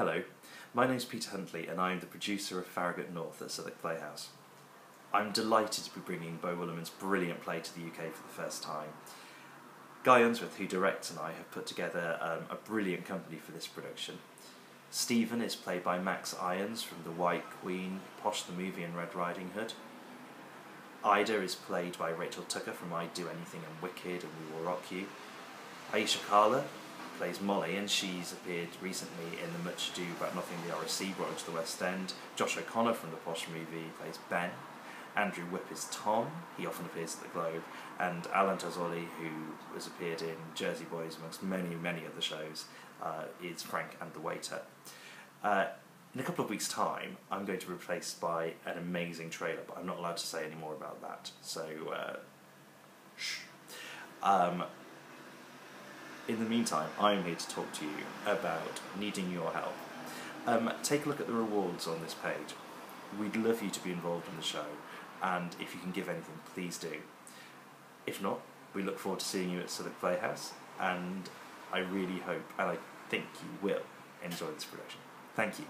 Hello, my name's Peter Huntley and I'm the producer of Farragut North at Southwark Playhouse. I'm delighted to be bringing Beau Willimon's brilliant play to the UK for the first time. Guy Unsworth, who directs, and I have put together um, a brilliant company for this production. Stephen is played by Max Irons from The White Queen, Posh the Movie and Red Riding Hood. Ida is played by Rachel Tucker from I'd Do Anything and Wicked and We Will Rock You. Aysha Kala plays Molly and she's appeared recently in the Much Ado About Nothing the RSC brought to the West End. Josh O'Connor from the Posh Movie plays Ben. Andrew Whipp is Tom, he often appears at the Globe, and Alan Tozzoli, who has appeared in Jersey Boys amongst many, many other shows, uh, is Frank and the Waiter. Uh, in a couple of weeks' time, I'm going to be replaced by an amazing trailer, but I'm not allowed to say any more about that. So, uh, shh. Um, in the meantime, I'm here to talk to you about needing your help. Um, take a look at the rewards on this page. We'd love you to be involved in the show, and if you can give anything, please do. If not, we look forward to seeing you at Southwark Playhouse, and I really hope, and I think you will, enjoy this production. Thank you.